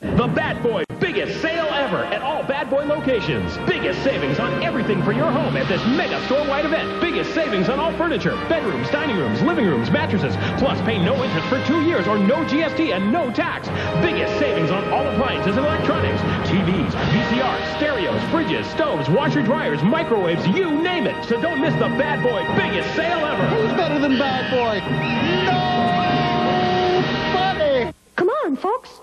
The Bad Boy biggest sale ever at all Bad Boy locations. Biggest savings on everything for your home at this mega store-wide event. Biggest savings on all furniture, bedrooms, dining rooms, living rooms, mattresses. Plus, pay no interest for two years or no GST and no tax. Biggest savings on all appliances and electronics. TVs, VCRs, stereos, fridges, stoves, washer dryers, microwaves, you name it. So don't miss the Bad Boy biggest sale ever. Who's better than Bad Boy? No! Funny! Come on, folks.